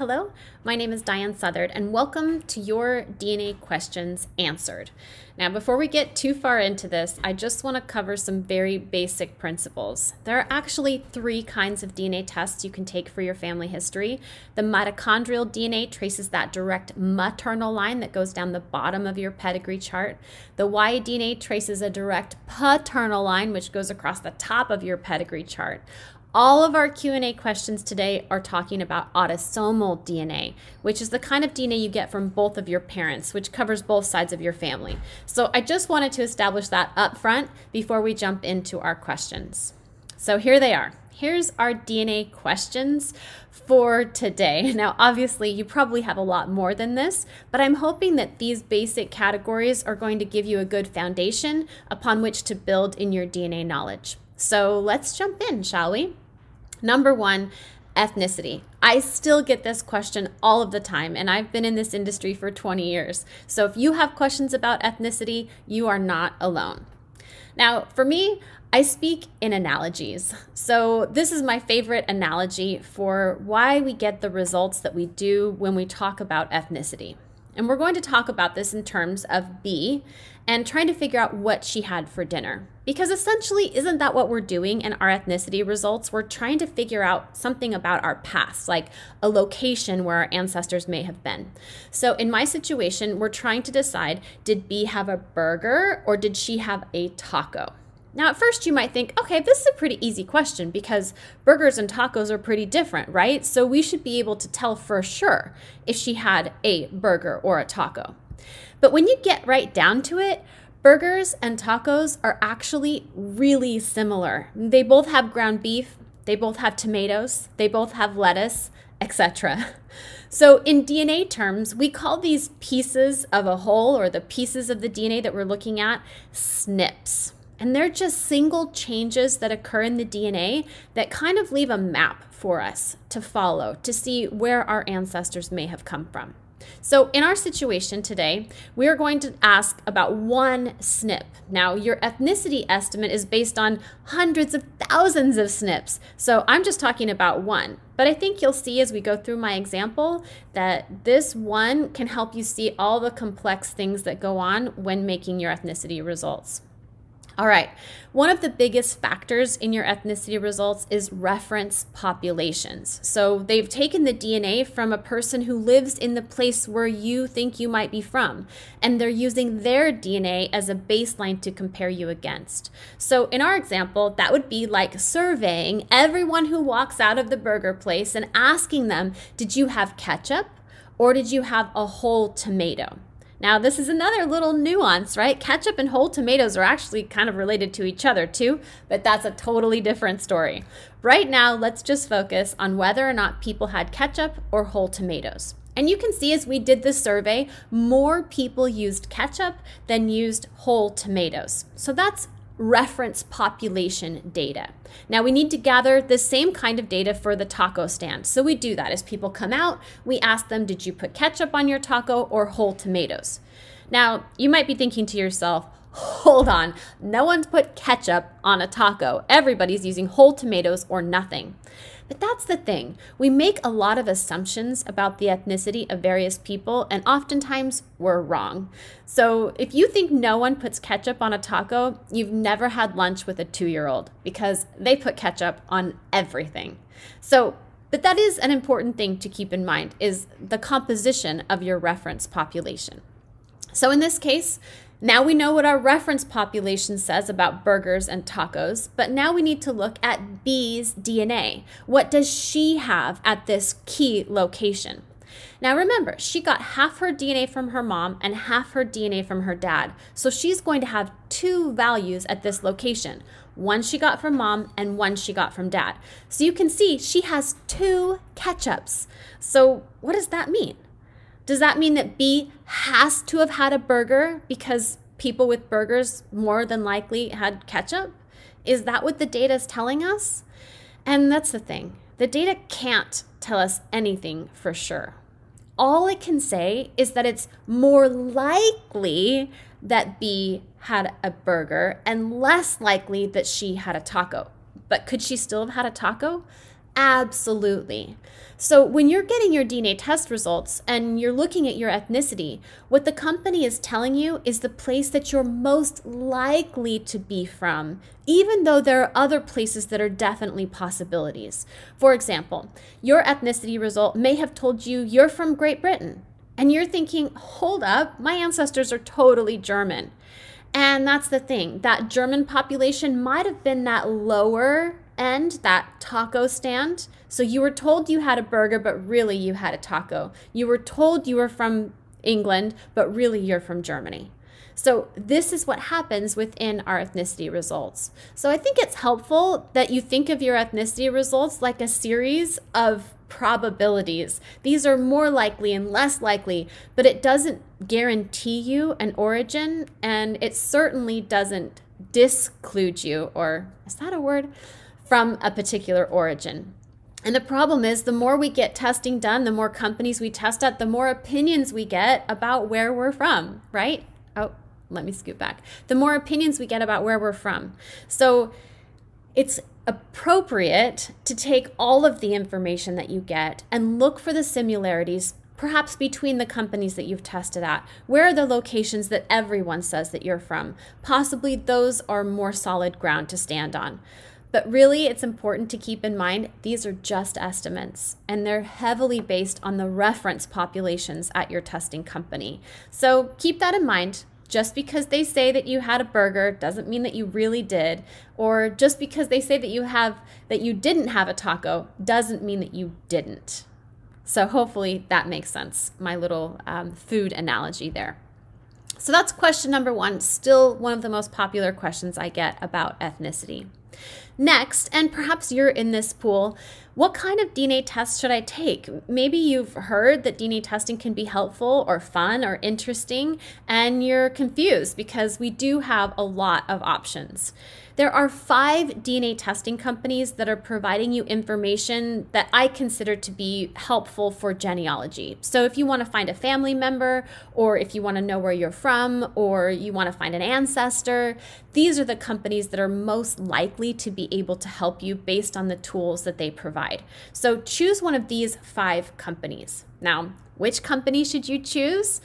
Hello, my name is Diahan Southard, and welcome to your DNA Questions Answered. Now, before we get too far into this, I just want to cover some very basic principles. There are actually three kinds of DNA tests you can take for your family history. The mitochondrial DNA traces that direct maternal line that goes down the bottom of your pedigree chart. The Y DNA traces a direct paternal line, which goes across the top of your pedigree chart. All of our Q&A questions today are talking about autosomal DNA, which is the kind of DNA you get from both of your parents, which covers both sides of your family. So I just wanted to establish that up front before we jump into our questions. So here they are. Here's our DNA questions for today. Now, obviously, you probably have a lot more than this, but I'm hoping that these basic categories are going to give you a good foundation upon which to build in your DNA knowledge. So let's jump in, shall we? Number one, ethnicity. I still get this question all of the time, and I've been in this industry for 20 years. So if you have questions about ethnicity, you are not alone. Now, for me, I speak in analogies. So, this is my favorite analogy for why we get the results that we do when we talk about ethnicity. And we're going to talk about this in terms of B and trying to figure out what she had for dinner. Because essentially, isn't that what we're doing in our ethnicity results? We're trying to figure out something about our past, like a location where our ancestors may have been. So, in my situation, we're trying to decide did B have a burger or did she have a taco? Now, at first, you might think, okay, this is a pretty easy question because burgers and tacos are pretty different, right? So we should be able to tell for sure if she had a burger or a taco. But when you get right down to it, burgers and tacos are actually really similar. They both have ground beef, they both have tomatoes, they both have lettuce, etc. So, in DNA terms, we call these pieces of a whole or the pieces of the DNA that we're looking at SNPs. And they're just single changes that occur in the DNA that kind of leave a map for us to follow to see where our ancestors may have come from. So, in our situation today, we are going to ask about one SNP. Now, your ethnicity estimate is based on hundreds of thousands of SNPs. So, I'm just talking about one. But I think you'll see as we go through my example that this one can help you see all the complex things that go on when making your ethnicity results. All right, one of the biggest factors in your ethnicity results is reference populations. So they've taken the DNA from a person who lives in the place where you think you might be from, and they're using their DNA as a baseline to compare you against. So in our example, that would be like surveying everyone who walks out of the burger place and asking them, Did you have ketchup or did you have a whole tomato? Now, this is another little nuance, right? Ketchup and whole tomatoes are actually kind of related to each other too, but that's a totally different story. Right now, let's just focus on whether or not people had ketchup or whole tomatoes. And you can see as we did this survey, more people used ketchup than used whole tomatoes. So that's reference population data. Now we need to gather the same kind of data for the taco stand. So we do that as people come out, we ask them, did you put ketchup on your taco or whole tomatoes? Now you might be thinking to yourself, hold on, no one's put ketchup on a taco. Everybody's using whole tomatoes or nothing. But that's the thing. We make a lot of assumptions about the ethnicity of various people, and oftentimes we're wrong. So if you think no one puts ketchup on a taco, you've never had lunch with a two year old because they put ketchup on everything. So but that is an important thing to keep in mind is the composition of your reference population. So in this case, now we know what our reference population says about burgers and tacos, but now we need to look at B's DNA. What does she have at this key location? Now remember, she got half her DNA from her mom and half her DNA from her dad. So she's going to have two values at this location. One she got from mom and one she got from dad. So you can see she has two ketchups. So what does that mean? Does that mean that B has to have had a burger because people with burgers more than likely had ketchup? Is that what the data is telling us? And that's the thing the data can't tell us anything for sure. All it can say is that it's more likely that B had a burger and less likely that she had a taco. But could she still have had a taco? Absolutely. So, when you're getting your DNA test results and you're looking at your ethnicity, what the company is telling you is the place that you're most likely to be from, even though there are other places that are definitely possibilities. For example, your ethnicity result may have told you you're from Great Britain, and you're thinking, hold up, my ancestors are totally German. And that's the thing, that German population might have been that lower end, that taco stand. So you were told you had a burger, but really you had a taco. You were told you were from England, but really you're from Germany. So this is what happens within our ethnicity results. So I think it's helpful that you think of your ethnicity results like a series of probabilities. These are more likely and less likely, but it doesn't guarantee you an origin and it certainly doesn't disclude you or is that a word? From a particular origin. And the problem is, the more we get testing done, the more companies we test at, the more opinions we get about where we're from, right? Oh, let me scoot back. The more opinions we get about where we're from. So it's appropriate to take all of the information that you get and look for the similarities perhaps between the companies that you've tested at. Where are the locations that everyone says that you're from? Possibly those are more solid ground to stand on. But really, it's important to keep in mind these are just estimates and they're heavily based on the reference populations at your testing company. So keep that in mind. Just because they say that you had a burger doesn't mean that you really did, or just because they say that you have that you didn't have a taco doesn't mean that you didn't. So hopefully that makes sense. My little um, food analogy there. So that's question number one. Still one of the most popular questions I get about ethnicity. Next, and perhaps you're in this pool, what kind of DNA test should I take? Maybe you've heard that DNA testing can be helpful or fun or interesting, and you're confused because we do have a lot of options. There are five DNA testing companies that are providing you information that I consider to be helpful for genealogy. So, if you want to find a family member, or if you want to know where you're from, or you want to find an ancestor, these are the companies that are most likely to be able to help you based on the tools that they provide. So, choose one of these five companies. Now, which company should you choose?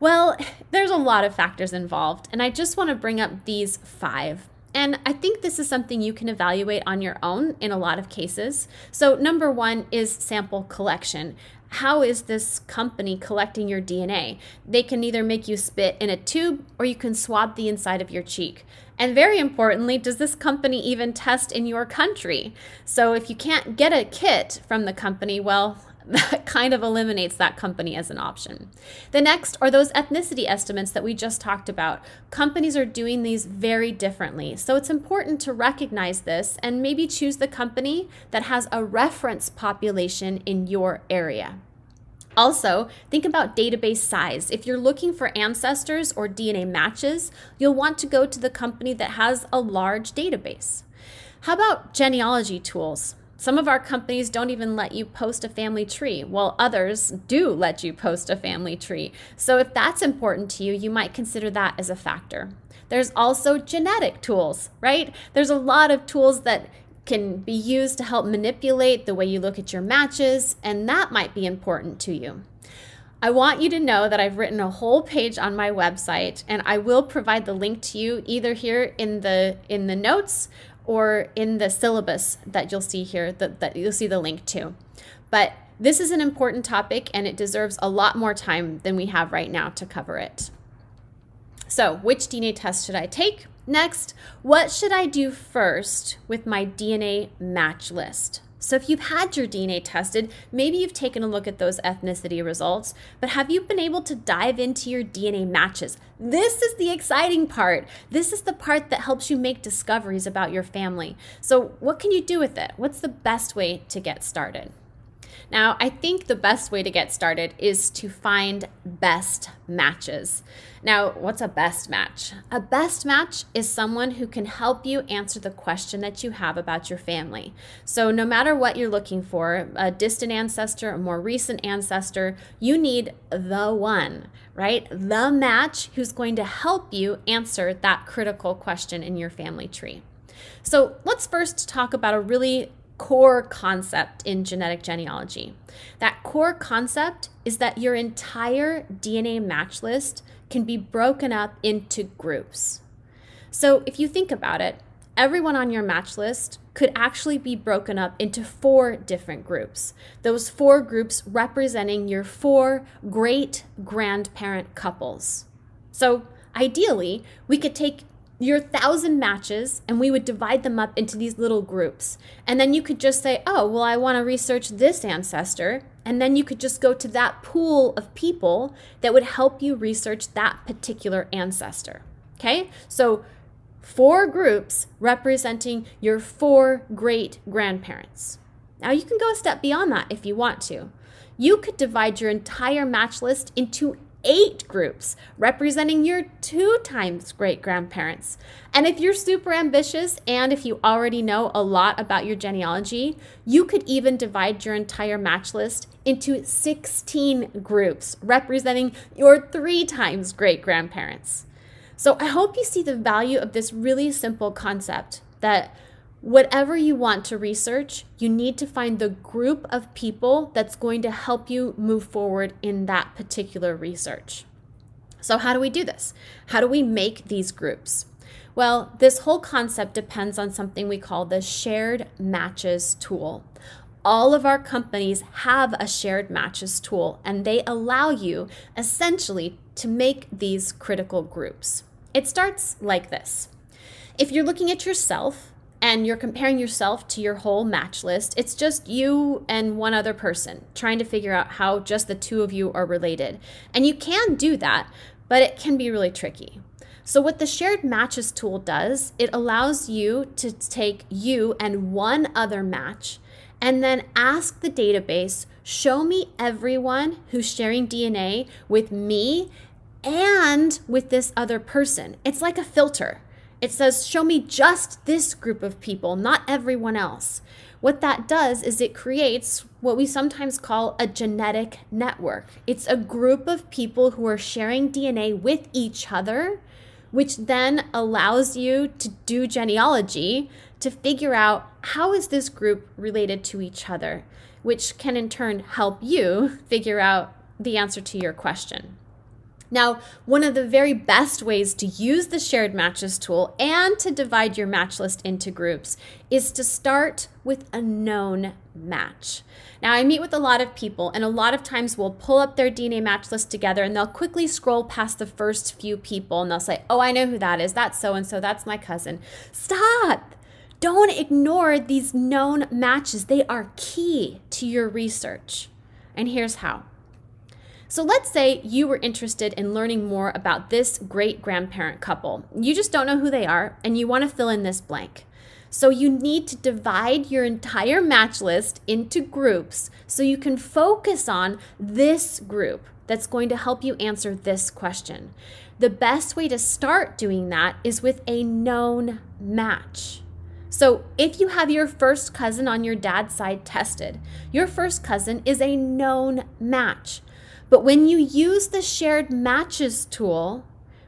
Well, there's a lot of factors involved, and I just want to bring up these five. And I think this is something you can evaluate on your own in a lot of cases. So, number one is sample collection. How is this company collecting your DNA? They can either make you spit in a tube or you can swab the inside of your cheek. And very importantly, does this company even test in your country? So, if you can't get a kit from the company, well, that kind of eliminates that company as an option. The next are those ethnicity estimates that we just talked about. Companies are doing these very differently. So it's important to recognize this and maybe choose the company that has a reference population in your area. Also, think about database size. If you're looking for ancestors or DNA matches, you'll want to go to the company that has a large database. How about genealogy tools? Some of our companies don't even let you post a family tree, while others do let you post a family tree. So if that's important to you, you might consider that as a factor. There's also genetic tools, right? There's a lot of tools that can be used to help manipulate the way you look at your matches, and that might be important to you. I want you to know that I've written a whole page on my website and I will provide the link to you either here in the in the notes or in the syllabus that you'll see here that, that you'll see the link to. But this is an important topic and it deserves a lot more time than we have right now to cover it. So, which DNA test should I take? Next, what should I do first with my DNA match list? So, if you've had your DNA tested, maybe you've taken a look at those ethnicity results, but have you been able to dive into your DNA matches? This is the exciting part. This is the part that helps you make discoveries about your family. So, what can you do with it? What's the best way to get started? Now, I think the best way to get started is to find best matches. Now, what's a best match? A best match is someone who can help you answer the question that you have about your family. So, no matter what you're looking for, a distant ancestor, a more recent ancestor, you need the one, right? The match who's going to help you answer that critical question in your family tree. So, let's first talk about a really core concept in genetic genealogy. That core concept is that your entire DNA match list can be broken up into groups. So if you think about it, everyone on your match list could actually be broken up into four different groups. Those four groups representing your four great grandparent couples. So ideally, we could take your thousand matches and we would divide them up into these little groups. And then you could just say, oh, well, I want to research this ancestor. And then you could just go to that pool of people that would help you research that particular ancestor. Okay? So, four groups representing your four great grandparents. Now, you can go a step beyond that if you want to. You could divide your entire match list into eight groups representing your two times great grandparents. And if you're super ambitious and if you already know a lot about your genealogy, you could even divide your entire match list into 16 groups representing your three times great grandparents. So I hope you see the value of this really simple concept that Whatever you want to research, you need to find the group of people that's going to help you move forward in that particular research. So, how do we do this? How do we make these groups? Well, this whole concept depends on something we call the shared matches tool. All of our companies have a shared matches tool, and they allow you essentially to make these critical groups. It starts like this if you're looking at yourself, and you're comparing yourself to your whole match list, it's just you and one other person trying to figure out how just the two of you are related. And you can do that, but it can be really tricky. So, what the shared matches tool does, it allows you to take you and one other match and then ask the database, show me everyone who's sharing DNA with me and with this other person. It's like a filter. It says, show me just this group of people, not everyone else. What that does is it creates what we sometimes call a genetic network. It's a group of people who are sharing DNA with each other, which then allows you to do genealogy to figure out how is this group related to each other, which can in turn help you figure out the answer to your question. Now, one of the very best ways to use the shared matches tool and to divide your match list into groups is to start with a known match. Now, I meet with a lot of people, and a lot of times we'll pull up their DNA match list together and they'll quickly scroll past the first few people and they'll say, Oh, I know who that is. That's so and so. That's my cousin. Stop! Don't ignore these known matches, they are key to your research. And here's how. So let's say you were interested in learning more about this great grandparent couple. You just don't know who they are and you want to fill in this blank. So you need to divide your entire match list into groups so you can focus on this group that's going to help you answer this question. The best way to start doing that is with a known match. So, if you have your first cousin on your dad's side tested, your first cousin is a known match. But when you use the shared matches tool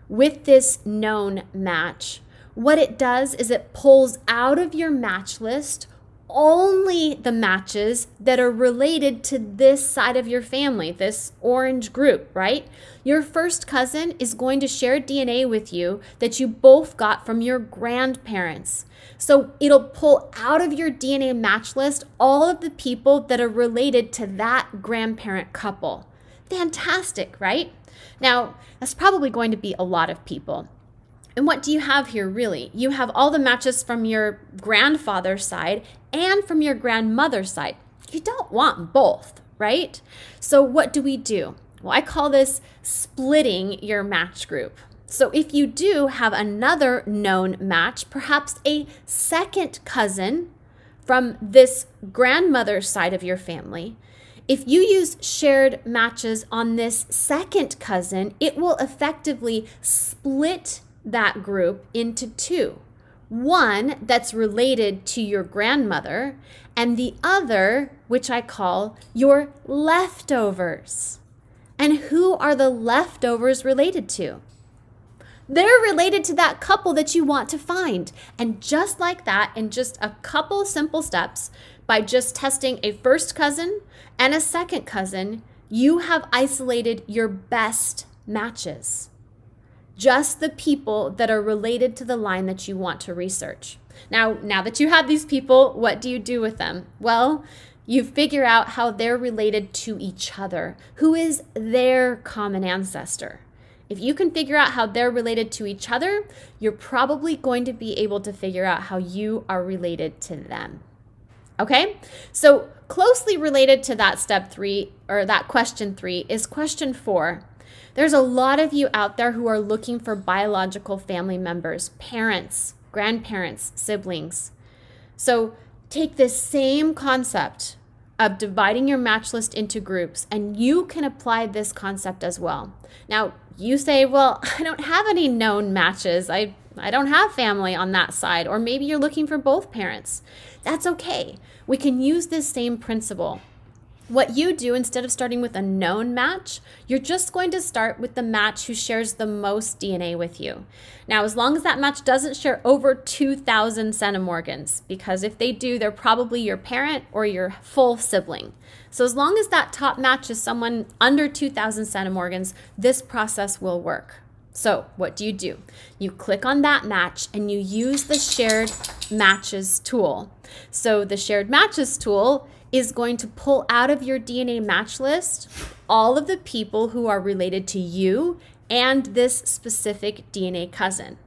with this known match, what it does is it pulls out of your match list only the matches that are related to this side of your family, this orange group, right? Your first cousin is going to share DNA with you that you both got from your grandparents. So it'll pull out of your DNA match list all of the people that are related to that grandparent couple. Fantastic, right? Now, that's probably going to be a lot of people. And what do you have here, really? You have all the matches from your grandfather's side and from your grandmother's side. You don't want both, right? So, what do we do? Well, I call this splitting your match group. So, if you do have another known match, perhaps a second cousin from this grandmother's side of your family, if you use shared matches on this second cousin, it will effectively split that group into two. One that's related to your grandmother, and the other, which I call your leftovers. And who are the leftovers related to? They're related to that couple that you want to find. And just like that, in just a couple simple steps, by just testing a first cousin and a second cousin, you have isolated your best matches. Just the people that are related to the line that you want to research. Now, now that you have these people, what do you do with them? Well, you figure out how they're related to each other. Who is their common ancestor? If you can figure out how they're related to each other, you're probably going to be able to figure out how you are related to them. Okay? So, closely related to that step three or that question three is question four. There's a lot of you out there who are looking for biological family members, parents, grandparents, siblings. So, take this same concept of dividing your match list into groups, and you can apply this concept as well. Now, you say, Well, I don't have any known matches. I, I don't have family on that side. Or maybe you're looking for both parents. That's okay. We can use this same principle. What you do instead of starting with a known match, you're just going to start with the match who shares the most DNA with you. Now, as long as that match doesn't share over 2,000 centimorgans, because if they do, they're probably your parent or your full sibling. So, as long as that top match is someone under 2,000 centimorgans, this process will work. So, what do you do? You click on that match and you use the shared matches tool. So, the shared matches tool is going to pull out of your DNA match list all of the people who are related to you and this specific DNA cousin.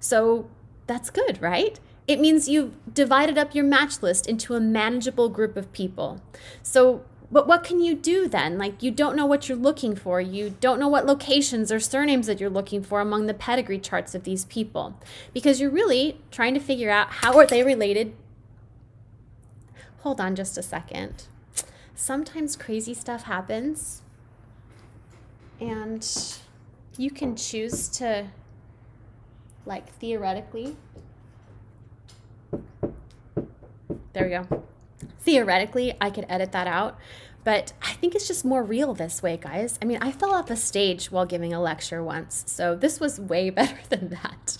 So that's good, right? It means you've divided up your match list into a manageable group of people. So, but what can you do then? Like, you don't know what you're looking for. You don't know what locations or surnames that you're looking for among the pedigree charts of these people because you're really trying to figure out how are they related hold on just a second. Sometimes crazy stuff happens, and you can choose to, like, theoretically. There we go. Theoretically, I could edit that out, but I think it's just more real this way, guys. I mean, I fell off a stage while giving a lecture once, so this was way better than that.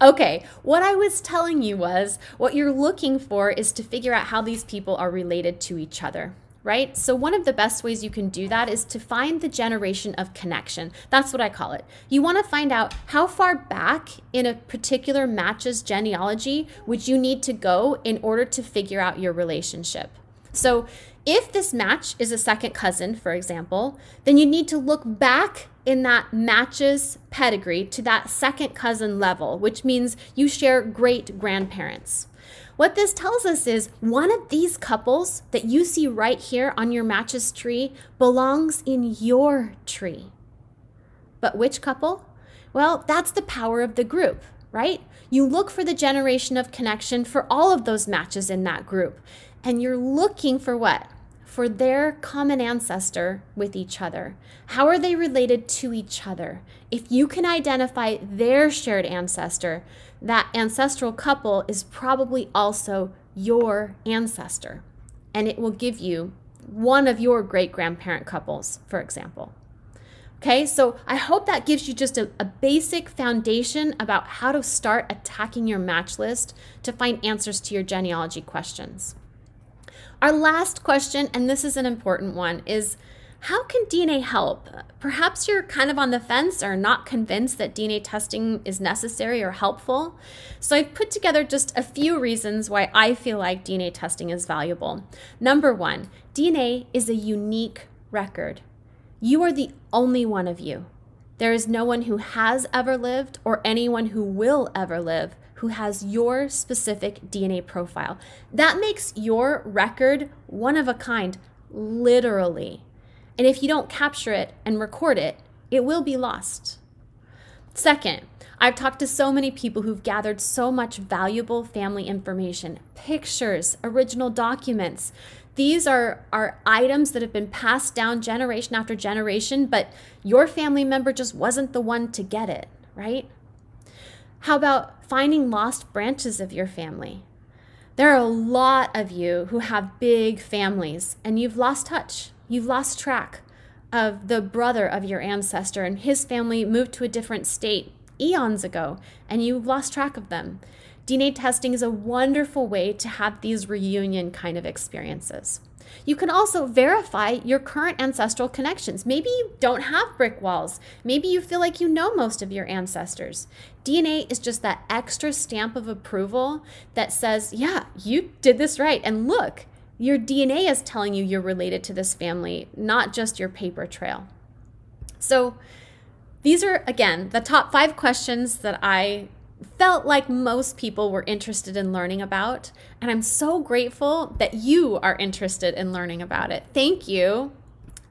Okay, what I was telling you was what you're looking for is to figure out how these people are related to each other right? So, one of the best ways you can do that is to find the generation of connection. That's what I call it. You want to find out how far back in a particular match's genealogy would you need to go in order to figure out your relationship. So, if this match is a second cousin, for example, then you need to look back in that matches pedigree to that second cousin level, which means you share great grandparents. What this tells us is one of these couples that you see right here on your matches tree belongs in your tree. But which couple? Well, that's the power of the group, right? You look for the generation of connection for all of those matches in that group. And you're looking for what? for their common ancestor with each other. How are they related to each other? If you can identify their shared ancestor, that ancestral couple is probably also your ancestor. And it will give you one of your great grandparent couples, for example. Okay, so I hope that gives you just a, a, basic foundation about how to start attacking your match list to find answers to your genealogy questions. Our last question, and this is an important one, is how can DNA help? Perhaps you're kind of on the fence or not convinced that DNA testing is necessary or helpful. So I've put together just a few reasons why I feel like DNA testing is valuable. Number one, DNA is a unique record. You are the only one of you. There is no one who has ever lived or anyone who will ever live who has your specific DNA profile. That makes your record one of a kind, literally. And if you don't capture it and record it, it will be lost. Second, I've talked to so many people who've gathered so much valuable family information, pictures, original documents. These are, are items that have been passed down generation after generation, but your family member just wasn't the one to get it, right? How about finding lost branches of your family? There are a lot of you who have big families and you've lost touch. You've lost track of the brother of your ancestor and his family moved to a different state eons ago and you've lost track of them. DNA testing is a wonderful way to have these reunion kind of experiences. You can also verify your current ancestral connections. Maybe you don't have brick walls. Maybe you feel like you know most of your ancestors. DNA is just that extra stamp of approval that says, yeah, you did this right. And look, your DNA is telling you you're related to this family, not just your paper trail. So, these are, again, the top five questions that I felt like most people were interested in learning about. And I'm so grateful that you are interested in learning about it. Thank you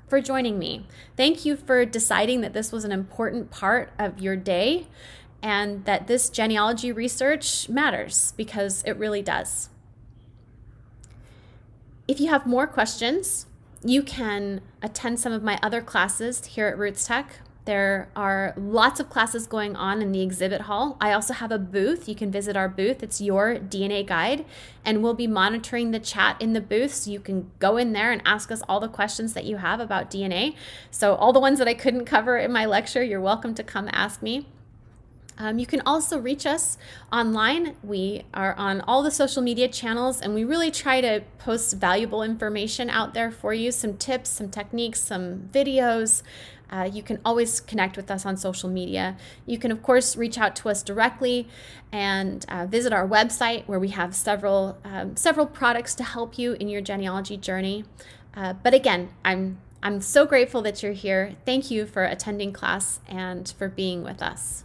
for joining me. Thank you for deciding that this was an important part of your day and that this genealogy research matters because it really does. If you have more questions, you can attend some of my other classes here at RootsTech. There are lots of classes going on in the exhibit hall. I also have a booth. You can visit our booth. It's your DNA guide, and we'll be monitoring the chat in the booth. So you can go in there and ask us all the questions that you have about DNA. So, all the ones that I couldn't cover in my lecture, you're welcome to come ask me. Um, you can also reach us online. We are on all the social media channels, and we really try to post valuable information out there for you some tips, some techniques, some videos. Uh, you can always connect with us on social media. You can, of course, reach out to us directly and uh, visit our website where we have several um, several products to help you in your genealogy journey. Uh, but again, I'm I'm so grateful that you're here. Thank you for attending class and for being with us.